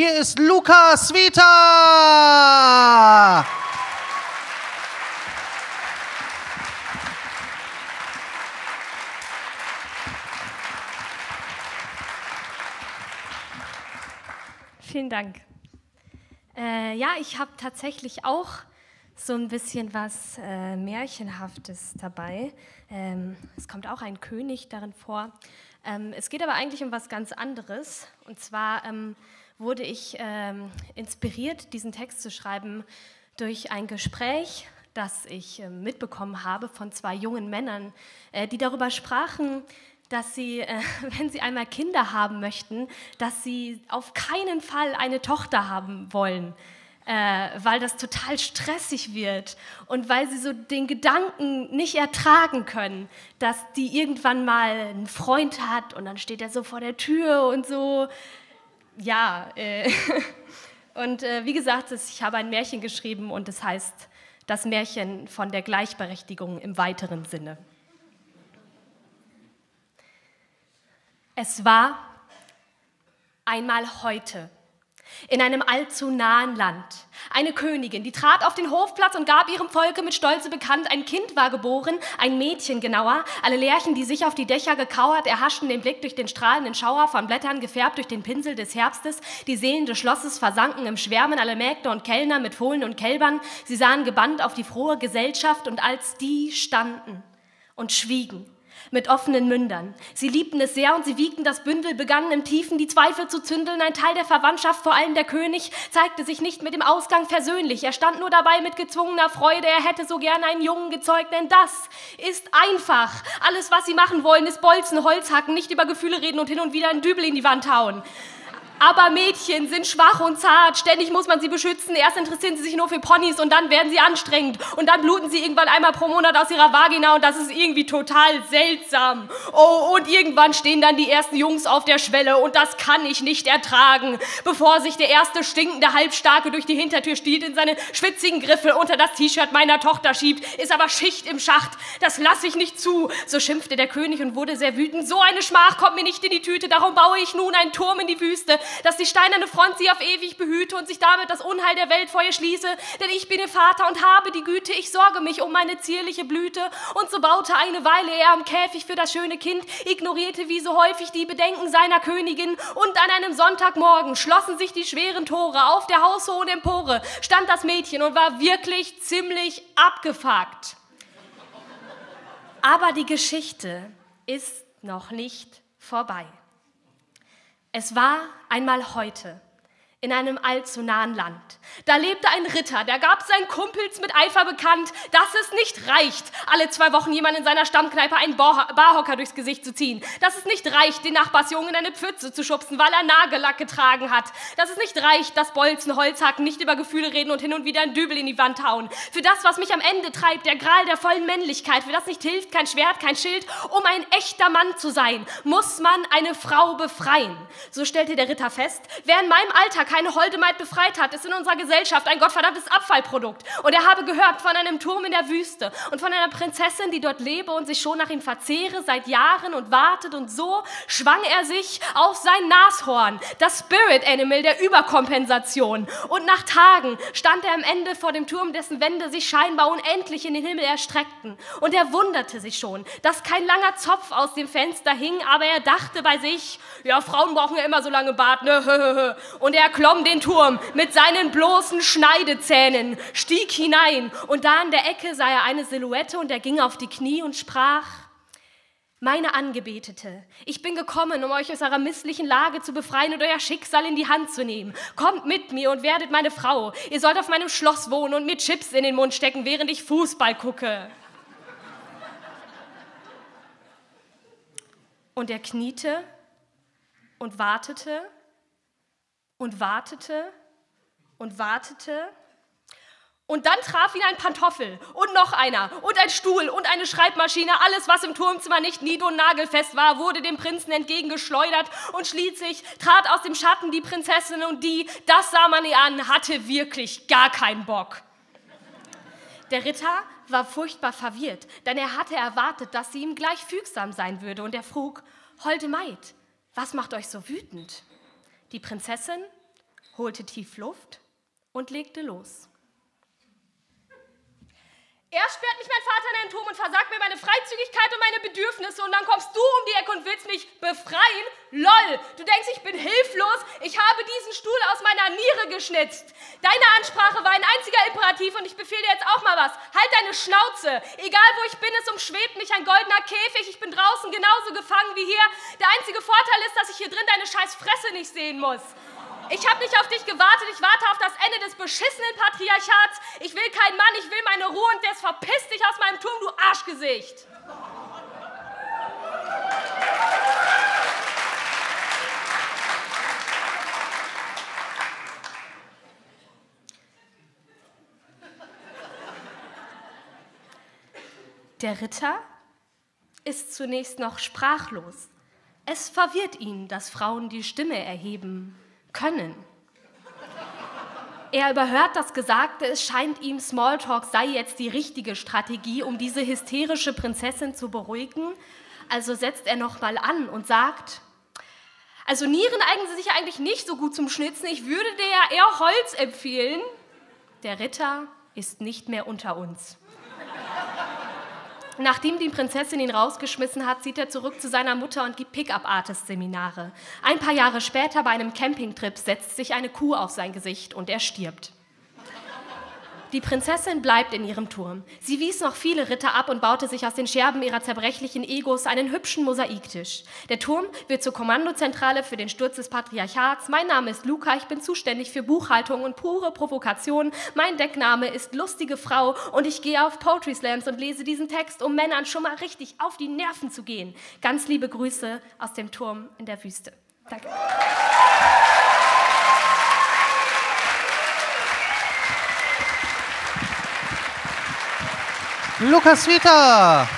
Hier ist Lukas Vita. Vielen Dank. Äh, ja, ich habe tatsächlich auch so ein bisschen was äh, Märchenhaftes dabei. Ähm, es kommt auch ein König darin vor. Ähm, es geht aber eigentlich um was ganz anderes. Und zwar ähm, wurde ich ähm, inspiriert, diesen Text zu schreiben durch ein Gespräch, das ich äh, mitbekommen habe von zwei jungen Männern, äh, die darüber sprachen, dass sie, äh, wenn sie einmal Kinder haben möchten, dass sie auf keinen Fall eine Tochter haben wollen, äh, weil das total stressig wird und weil sie so den Gedanken nicht ertragen können, dass die irgendwann mal einen Freund hat und dann steht er so vor der Tür und so. Ja, äh, und äh, wie gesagt, ich habe ein Märchen geschrieben und es heißt das Märchen von der Gleichberechtigung im weiteren Sinne. Es war einmal heute in einem allzu nahen Land. Eine Königin, die trat auf den Hofplatz und gab ihrem Volke mit Stolze bekannt, ein Kind war geboren, ein Mädchen genauer. Alle Lerchen, die sich auf die Dächer gekauert, erhaschten den Blick durch den strahlenden Schauer von Blättern, gefärbt durch den Pinsel des Herbstes. Die Seelen des Schlosses versanken im Schwärmen, alle Mägde und Kellner mit Fohlen und Kälbern. Sie sahen gebannt auf die frohe Gesellschaft und als die standen und schwiegen, mit offenen Mündern. Sie liebten es sehr und sie wiegten das Bündel, begannen im Tiefen die Zweifel zu zündeln. Ein Teil der Verwandtschaft, vor allem der König, zeigte sich nicht mit dem Ausgang versöhnlich. Er stand nur dabei mit gezwungener Freude. Er hätte so gern einen Jungen gezeugt, denn das ist einfach. Alles, was sie machen wollen, ist Bolzen, Holz hacken, nicht über Gefühle reden und hin und wieder einen Dübel in die Wand hauen. Aber Mädchen sind schwach und zart. Ständig muss man sie beschützen. Erst interessieren sie sich nur für Ponys und dann werden sie anstrengend. Und dann bluten sie irgendwann einmal pro Monat aus ihrer Vagina und das ist irgendwie total seltsam. Oh, und irgendwann stehen dann die ersten Jungs auf der Schwelle und das kann ich nicht ertragen. Bevor sich der erste stinkende Halbstarke durch die Hintertür stiehlt, in seine schwitzigen Griffel unter das T-Shirt meiner Tochter schiebt, ist aber Schicht im Schacht. Das lasse ich nicht zu. So schimpfte der König und wurde sehr wütend. So eine Schmach kommt mir nicht in die Tüte. Darum baue ich nun einen Turm in die Wüste dass die steinerne Front sie auf ewig behüte und sich damit das Unheil der Welt vor ihr schließe. Denn ich bin ihr Vater und habe die Güte, ich sorge mich um meine zierliche Blüte. Und so baute eine Weile er am Käfig für das schöne Kind, ignorierte wie so häufig die Bedenken seiner Königin. Und an einem Sonntagmorgen schlossen sich die schweren Tore. Auf der haushohen Empore stand das Mädchen und war wirklich ziemlich abgefuckt. Aber die Geschichte ist noch nicht vorbei. Es war einmal heute in einem allzu nahen Land. Da lebte ein Ritter, der gab seinen Kumpels mit Eifer bekannt, dass es nicht reicht, alle zwei Wochen jemand in seiner Stammkneipe einen Barhocker durchs Gesicht zu ziehen. Dass es nicht reicht, den Nachbarsjungen in eine Pfütze zu schubsen, weil er Nagellack getragen hat. Dass es nicht reicht, das Bolzen, Holzhacken, nicht über Gefühle reden und hin und wieder ein Dübel in die Wand hauen. Für das, was mich am Ende treibt, der Gral der vollen Männlichkeit, für das nicht hilft, kein Schwert, kein Schild, um ein echter Mann zu sein, muss man eine Frau befreien. So stellte der Ritter fest, wer in meinem Alltag keine Holdemaid befreit hat, ist in unserer Gesellschaft ein gottverdammtes Abfallprodukt. Und er habe gehört von einem Turm in der Wüste und von einer Prinzessin, die dort lebe und sich schon nach ihm verzehre seit Jahren und wartet. Und so schwang er sich auf sein Nashorn, das Spirit Animal der Überkompensation. Und nach Tagen stand er am Ende vor dem Turm, dessen Wände sich scheinbar unendlich in den Himmel erstreckten. Und er wunderte sich schon, dass kein langer Zopf aus dem Fenster hing, aber er dachte bei sich, ja, Frauen brauchen ja immer so lange Bart, ne? Und er klomm den Turm mit seinen bloßen Schneidezähnen, stieg hinein und da in der Ecke sah er eine Silhouette und er ging auf die Knie und sprach, meine Angebetete, ich bin gekommen, um euch aus eurer misslichen Lage zu befreien und euer Schicksal in die Hand zu nehmen. Kommt mit mir und werdet meine Frau. Ihr sollt auf meinem Schloss wohnen und mir Chips in den Mund stecken, während ich Fußball gucke. Und er kniete und wartete und wartete und wartete. Und dann traf ihn ein Pantoffel und noch einer und ein Stuhl und eine Schreibmaschine. Alles, was im Turmzimmer nicht nied- und nagelfest war, wurde dem Prinzen entgegengeschleudert und schließlich trat aus dem Schatten die Prinzessin und die, das sah man ihr an, hatte wirklich gar keinen Bock. Der Ritter war furchtbar verwirrt, denn er hatte erwartet, dass sie ihm gleich fügsam sein würde und er frug, Holde Maid, was macht euch so wütend? Die Prinzessin holte tief Luft und legte los. Erst sperrt mich mein Vater in einen Turm und versagt mir meine Freizügigkeit und meine Bedürfnisse und dann kommst du um die Ecke und willst mich befreien? Lol, du denkst, ich bin hilflos? Ich habe diesen Stuhl aus meiner Niere geschnitzt. Deine Ansprache war ein einziger Imperativ und ich befehle dir jetzt auch mal was. Halt deine Schnauze. Egal wo ich bin, es umschwebt mich ein goldener Käfig. Ich bin draußen genauso gefangen wie hier. Der einzige Vorteil ist, dass ich hier drin deine scheiß Fresse nicht sehen muss. Ich habe nicht auf dich gewartet, ich warte auf das Ende des beschissenen Patriarchats. Ich will keinen Mann, ich will meine Ruhe und jetzt verpiss dich aus meinem Turm, du Arschgesicht. Der Ritter ist zunächst noch sprachlos. Es verwirrt ihn, dass Frauen die Stimme erheben können. Er überhört das Gesagte, es scheint ihm, Smalltalk sei jetzt die richtige Strategie, um diese hysterische Prinzessin zu beruhigen. Also setzt er nochmal an und sagt, also Nieren eignen sich eigentlich nicht so gut zum Schnitzen, ich würde dir ja eher Holz empfehlen. Der Ritter ist nicht mehr unter uns. Nachdem die Prinzessin ihn rausgeschmissen hat, zieht er zurück zu seiner Mutter und gibt Pickup-Artist-Seminare. Ein paar Jahre später bei einem Campingtrip setzt sich eine Kuh auf sein Gesicht und er stirbt. Die Prinzessin bleibt in ihrem Turm. Sie wies noch viele Ritter ab und baute sich aus den Scherben ihrer zerbrechlichen Egos einen hübschen Mosaiktisch. Der Turm wird zur Kommandozentrale für den Sturz des Patriarchats. Mein Name ist Luca, ich bin zuständig für Buchhaltung und pure Provokation. Mein Deckname ist Lustige Frau und ich gehe auf Poetry Slams und lese diesen Text, um Männern schon mal richtig auf die Nerven zu gehen. Ganz liebe Grüße aus dem Turm in der Wüste. Danke. Lukas Vita.